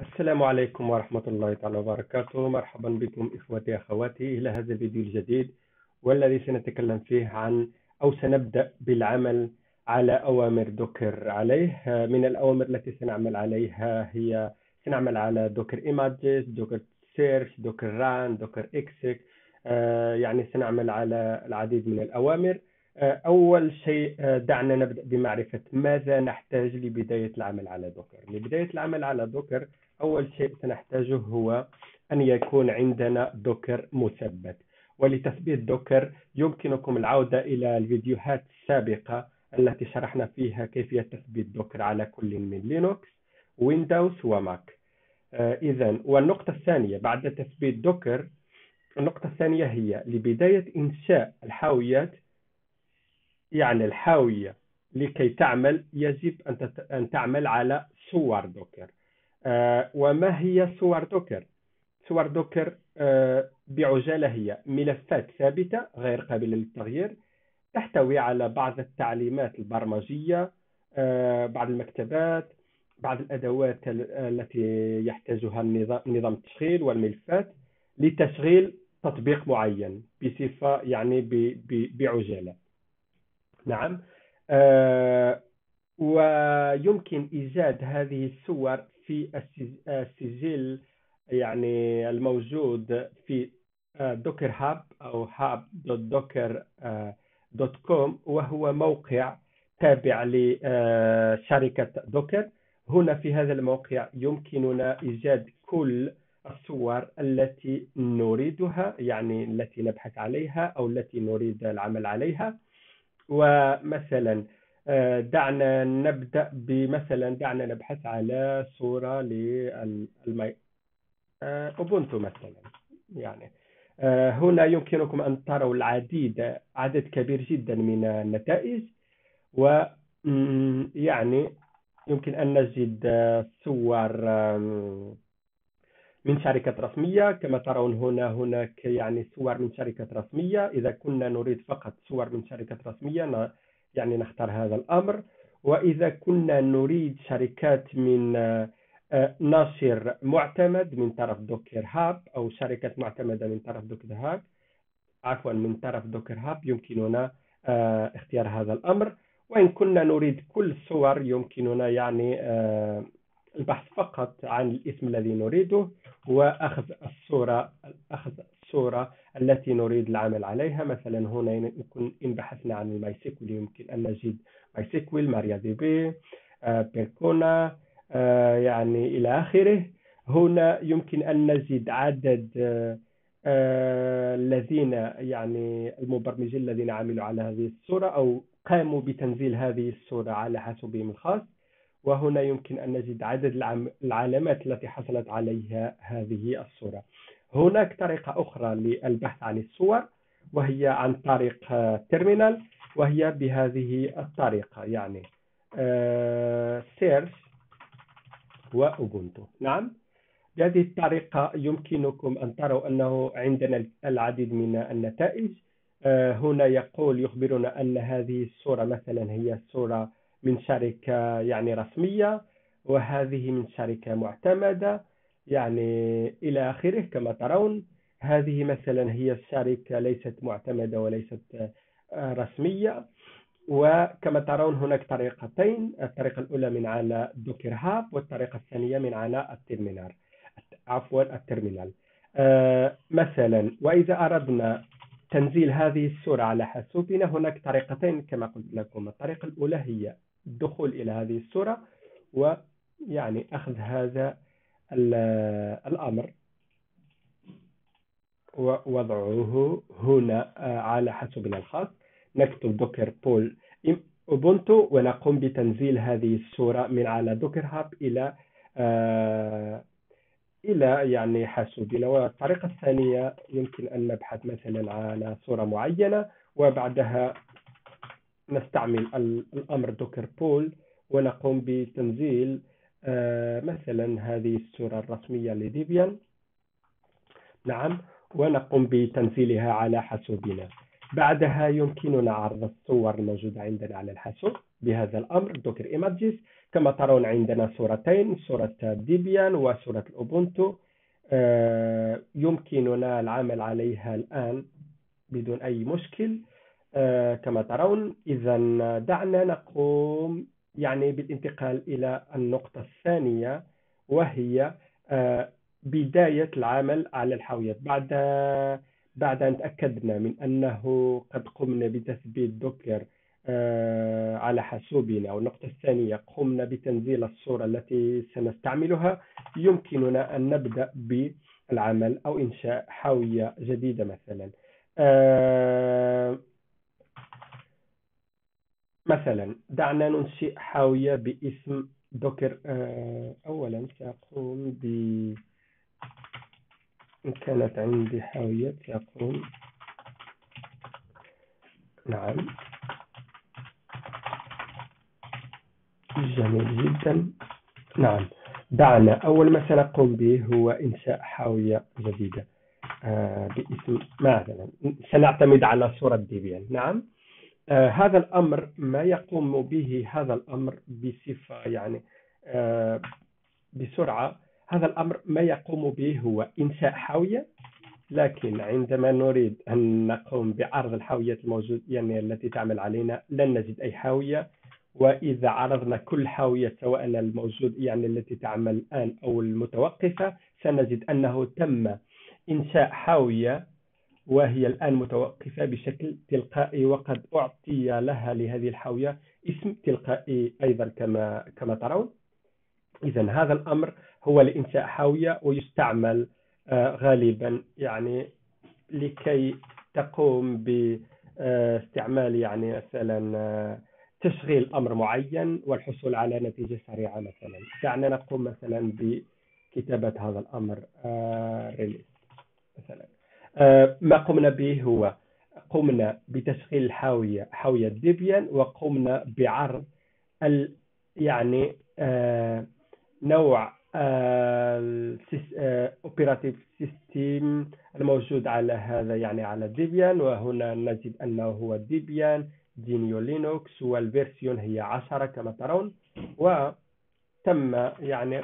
السلام عليكم ورحمة الله تعالى وبركاته. مرحبا بكم إخوتي أخواتي إلى هذا الفيديو الجديد والذي سنتكلم فيه عن أو سنبدأ بالعمل على أوامر Docker عليه. من الأوامر التي سنعمل عليها هي سنعمل على docker images docker search docker run docker exec. يعني سنعمل على العديد من الأوامر. آه، أول شيء آه، دعنا نبدأ بمعرفة ماذا نحتاج لبداية العمل على Docker. لبداية العمل على Docker أول شيء سنحتاجه هو أن يكون عندنا Docker مثبت. ولتثبيت Docker يمكنكم العودة إلى الفيديوهات السابقة التي شرحنا فيها كيفية تثبيت Docker على كل من Linux Windows و Mac. آه، إذا والنقطة الثانية بعد تثبيت Docker النقطة الثانية هي لبداية إنشاء الحاويات يعني الحاوية لكي تعمل يجب أن تعمل على صور دوكر آه، وما هي صور دوكر؟ صور دوكر آه، بعجالة هي ملفات ثابتة غير قابلة للتغيير تحتوي على بعض التعليمات البرمجية آه، بعض المكتبات بعض الأدوات التي يحتاجها نظام التشغيل والملفات لتشغيل تطبيق معين بصفة يعني بعجالة نعم. آه ويمكن إيجاد هذه الصور في السجل يعني الموجود في Docker Hub أو hub dot docker dot com وهو موقع تابع لشركة Docker هنا في هذا الموقع يمكننا إيجاد كل الصور التي نريدها يعني التي نبحث عليها أو التي نريد العمل عليها. ومثلا آه، دعنا نبدأ بمثلا دعنا نبحث على صورة للمي أوبونتو مثلا يعني آه، هنا يمكنكم أن تروا العديد عدد كبير جدا من النتائج و يعني يمكن أن نجد صور من شركة رسمية كما ترون هنا هناك يعني صور من شركة رسمية. إذا كنا نريد فقط صور من شركة رسمية يعني نختار هذا الأمر. وإذا كنا نريد شركات من آه، ناشر معتمد من طرف دوكر هاب أو شركة معتمدة من طرف دوكر هاب. عفوا من طرف دوكر هاب يمكننا آه، اختيار هذا الأمر. وإن كنا نريد كل الصور يمكننا يعني آه، البحث فقط عن الاسم الذي نريده وأخذ الصورة أخذ الصورة التي نريد العمل عليها. مثلا هنا يمكن إن بحثنا عن ال MySQL يمكن أن نجد MySQL MariaDB Percona آه، يعني إلى آخره. هنا يمكن أن نجد عدد آه، الذين يعني المبرمجين الذين عملوا على هذه الصورة أو قاموا بتنزيل هذه الصورة على حاسوبهم الخاص. وهنا يمكن أن نجد عدد العلامات التي حصلت عليها هذه الصورة. هناك طريقة أخرى للبحث عن الصور وهي عن طريق terminal وهي بهذه الطريقة يعني search و Ubuntu. نعم؟ بهذه الطريقة يمكنكم أن تروا أنه عندنا العديد من النتائج. آه، هنا يقول يخبرنا أن هذه الصورة مثلا هي الصورة من شركة يعني رسمية وهذه من شركة معتمدة. يعني إلى آخره كما ترون هذه مثلا هي الشركة ليست معتمدة وليست آه، رسمية. وكما ترون هناك طريقتين الطريقة الأولى من على Docker Hub والطريقة الثانية من على ال terminal. عفوا ال terminal. آه مثلا وإذا أردنا تنزيل هذه الصورة على حاسوبنا هناك طريقتين كما قلت لكم. الطريقة الأولى هي الدخول إلى هذه الصورة ويعني أخذ هذا الأمر. ووضعه هنا آه، على حسبنا الخاص. نكتب دوكر بول أوبونتو ونقوم بتنزيل هذه الصورة من على دوكر هاب إلى آه، إلى يعني حاسوبنا. والطريقة الثانية يمكن أن نبحث مثلا على صورة معينة وبعدها نستعمل الأمر docker pull ونقوم بتنزيل آه، مثلا هذه الصورة الرسمية ل Debian. نعم ونقوم بتنزيلها على حاسوبنا. بعدها يمكننا عرض الصور الموجودة عندنا على الحاسوب بهذا الأمر docker images كما ترون عندنا صورتين صورة Debian وصورة ال Ubuntu. آه، يمكننا العمل عليها الآن بدون أي مشكل. كما ترون إذا دعنا نقوم يعني بالانتقال إلى النقطة الثانية وهي آه، بداية العمل على الحاويات. بعد بعد أن تأكدنا من أنه قد قمنا بتثبيت دوكر آه، على حاسوبنا والنقطة الثانية قمنا بتنزيل الصورة التي سنستعملها يمكننا أن نبدأ بالعمل أو إنشاء حاوية جديدة مثلا. آه، مثلا دعنا ننشئ حاوية باسم دوكر آه، أولا سأقوم ب إن كانت عندي حاوية سأقوم نعم جميل جدا نعم. دعنا أول ما سنقوم به هو إنشاء حاوية جديدة آه باسم مثلا سنعتمد على صورة ديبيان نعم. هذا الأمر ما يقوم به هذا الأمر بصفة يعني آه بسرعة. هذا الأمر ما يقوم به هو إنشاء حاوية لكن عندما نريد أن نقوم بعرض الحاويات الموجودة يعني التي تعمل علينا لن نجد أي حاوية. وإذا عرضنا كل حاوية سواء الموجود يعني التي تعمل الآن أو المتوقفة سنجد أنه تم إنشاء حاوية وهي الآن متوقفة بشكل تلقائي وقد أعطي لها لهذه الحاوية اسم تلقائي أيضا كما كما ترون. إذا هذا الأمر هو لإنشاء حاوية ويستعمل آه، غالبا يعني لكي تقوم باستعمال يعني مثلا آه، تشغيل أمر معين والحصول على نتيجة سريعة مثلا. دعنا نقوم مثلا بكتابة هذا الأمر release آه، مثلا. ما قمنا به هو قمنا بتشغيل الحاوية حاوية Debian وقمنا بعرض ال يعني نوع operative system الموجود على هذا يعني على Debian وهنا نجد أنه هو Debian GNU Linux وال version هي 10 كما ترون. وتم يعني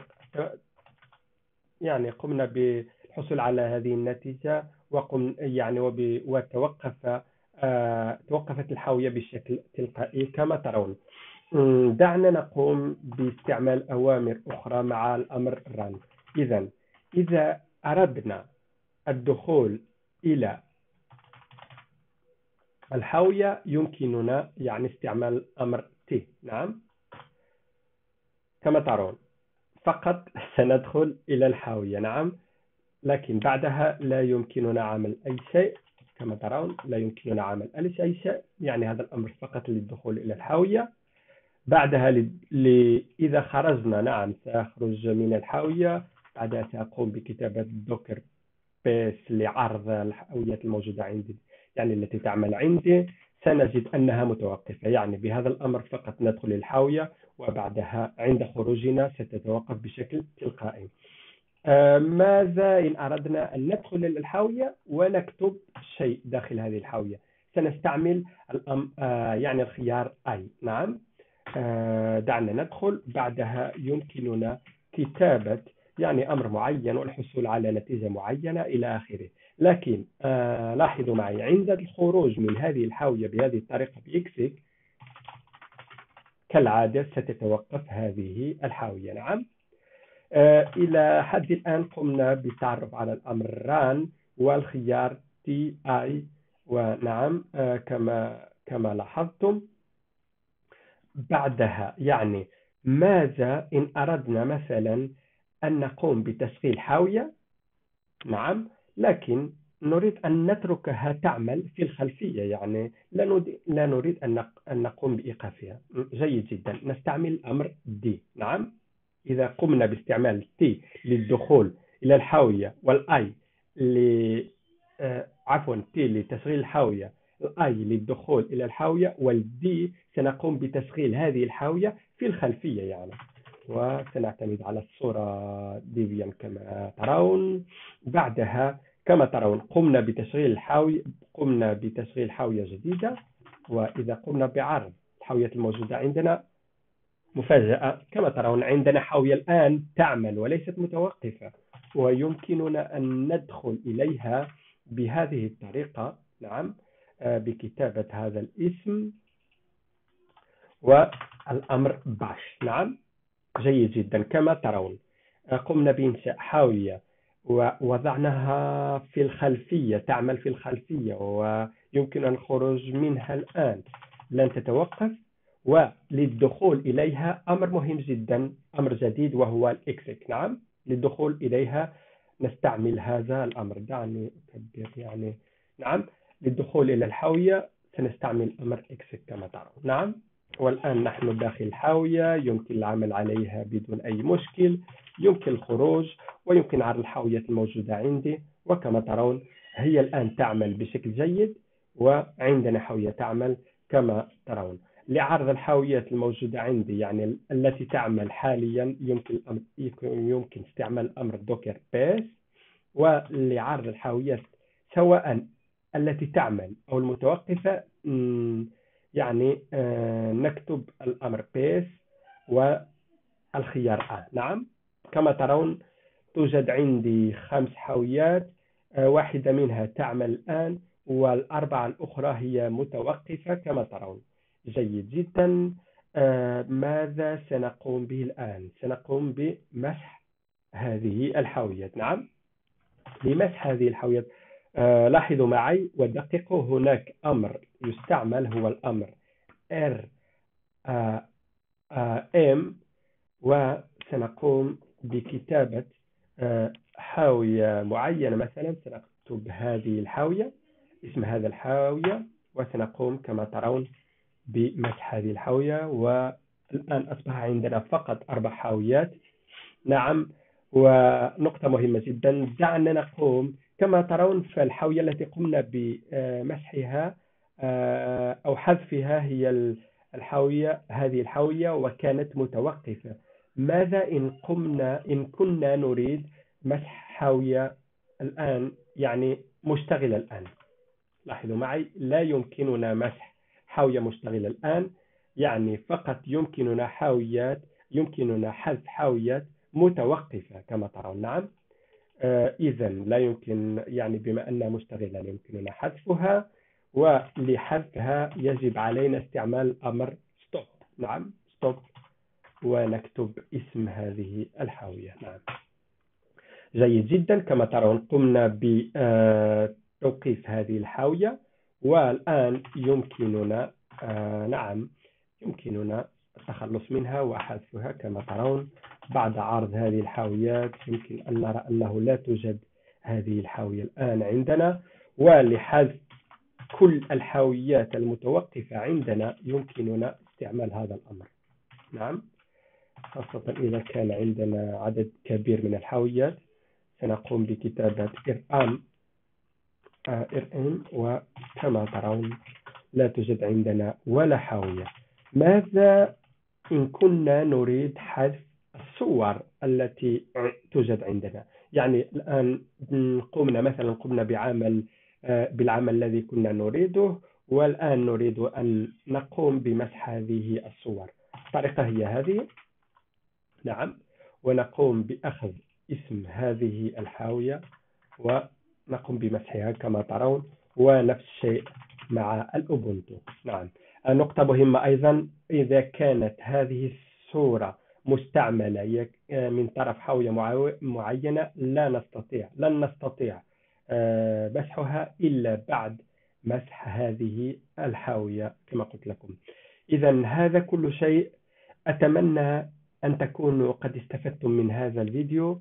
يعني قمنا بالحصول على هذه النتيجة. وقم يعني وتوقف آه توقفت الحاوية بشكل تلقائي كما ترون. دعنا نقوم باستعمال أوامر أخرى مع الأمر run إذا إذا أردنا الدخول إلى الحاوية يمكننا يعني استعمال أمر t. نعم. كما ترون فقط سندخل إلى الحاوية. نعم. لكن بعدها لا يمكننا عمل أي شيء. كما ترون لا يمكننا عمل أي شيء؟ يعني هذا الأمر فقط للدخول إلى الحاوية. بعدها ل... إذا خرجنا نعم سأخرج من الحاوية. بعدها سأقوم بكتابة دوكر بيس لعرض الحاويات الموجودة عندي يعني التي تعمل عندي. سنجد أنها متوقفة. يعني بهذا الأمر فقط ندخل الحاوية وبعدها عند خروجنا ستتوقف بشكل تلقائي. ماذا إن أردنا أن ندخل الحاوية ونكتب شيء داخل هذه الحاوية؟ سنستعمل الأم آه يعني الخيار أي نعم. آه، دعنا ندخل. بعدها يمكننا كتابة يعني أمر معين والحصول على نتيجة معينة إلى آخره. لكن آه لاحظوا معي عند الخروج من هذه الحاوية بهذه الطريقة بإكسك كالعادة ستتوقف هذه الحاوية. نعم. آه إلى حد الآن قمنا بالتعرف على الأمر ران والخيار تي آي. ونعم آه كما كما لاحظتم. بعدها يعني ماذا إن أردنا مثلا أن نقوم بتشغيل حاوية؟ نعم لكن نريد أن نتركها تعمل في الخلفية يعني لا نريد أن نقوم بإيقافها. جيد جدا. نستعمل أمر d. نعم. إذا قمنا باستعمال t للدخول إلى الحاوية وال i ل... آه، عفوا t لتشغيل الحاوية ال i للدخول إلى الحاوية وال d سنقوم بتشغيل هذه الحاوية في الخلفية يعني. وسنعتمد على الصورة ديبيان كما ترون. بعدها كما ترون قمنا بتشغيل الحاوية قمنا بتشغيل حاوية جديدة. وإذا قمنا بعرض الحاوية الموجودة عندنا مفاجأة. كما ترون عندنا حاوية الآن تعمل وليست متوقفة ويمكننا أن ندخل إليها بهذه الطريقة نعم آه، بكتابة هذا الاسم. والأمر باش نعم جيد جدا. كما ترون آه، قمنا بإنشاء حاوية ووضعناها في الخلفية تعمل في الخلفية ويمكن الخروج منها الآن. لن تتوقف. وللدخول إليها أمر مهم جدا أمر جديد وهو الإكسك نعم للدخول إليها نستعمل هذا الأمر. دعني أكبر يعني. نعم للدخول إلى الحاوية سنستعمل أمر إكسك كما ترون نعم والآن نحن داخل الحاوية. يمكن العمل عليها بدون أي مشكل. يمكن الخروج ويمكن عرض الحاوية الموجودة عندي. وكما ترون هي الآن تعمل بشكل جيد وعندنا حاوية تعمل كما ترون. لعرض الحاويات الموجودة عندي يعني التي تعمل حاليا يمكن يمكن استعمال أمر دوكر بيس ولعرض الحاويات سواء التي تعمل أو المتوقفة يعني آه، نكتب الأمر بيس والخيار آ نعم؟ كما ترون توجد عندي خمس حاويات آه، واحدة منها تعمل الآن والأربعة الأخرى هي متوقفة كما ترون. جيد جدا. آه، ماذا سنقوم به الآن؟ سنقوم بمسح هذه الحاويات. نعم لمسح هذه الحاويات. آه، لاحظوا معي ودققوا. هناك أمر يستعمل هو الأمر R M وسنقوم بكتابة آه، حاوية معينة. مثلا سنكتب هذه الحاوية اسم هذا الحاوية وسنقوم كما ترون بمسح هذه الحاوية والآن أصبح عندنا فقط أربع حاويات. نعم ونقطة مهمة جدا. دعنا نقوم. كما ترون فالحاوية التي قمنا بمسحها آه، أو حذفها هي الحاوية هذه الحاوية وكانت متوقفة. ماذا إن قمنا إن كنا نريد مسح حاوية الآن؟ يعني مشتغلة الآن. لاحظوا معي لا يمكننا مسح حاوية مشتغلة الآن. يعني فقط يمكننا حاويات يمكننا حذف حاويات متوقفة كما ترون. نعم. آه إذا لا يمكن يعني بما أنها مشتغلة يمكننا حذفها ولحذفها يجب علينا استعمال أمر stop. نعم stop. ونكتب اسم هذه الحاوية. نعم. جيد جدا. كما ترون قمنا بتوقيف هذه الحاوية. والآن يمكننا آه نعم يمكننا التخلص منها وحذفها كما ترون بعد عرض هذه الحاويات يمكن أن نرى أنه لا توجد هذه الحاوية الآن عندنا. ولحذف كل الحاويات المتوقفة عندنا يمكننا استعمال هذا الأمر. نعم. خاصة إذا كان عندنا عدد كبير من الحاويات سنقوم بكتابة إرآم إرآم وكما ترون لا توجد عندنا ولا حاوية. ماذا إن كنا نريد حذف الصور التي توجد عندنا؟ يعني الآن قمنا مثلا قمنا بعمل بالعمل الذي كنا نريده والآن نريد أن نقوم بمسح هذه الصور. الطريقة هي هذه. نعم. ونقوم بأخذ اسم هذه الحاوية ونقوم بمسحها كما ترون ونفس الشيء مع الأوبونتو. نعم. نقطة مهمة أيضا إذا كانت هذه الصورة مستعملة من طرف حاوية معينة لا نستطيع لن نستطيع آه، مسحها إلا بعد مسح هذه الحاوية كما قلت لكم. إذا هذا كل شيء. أتمنى أن تكونوا قد استفدتم من هذا الفيديو.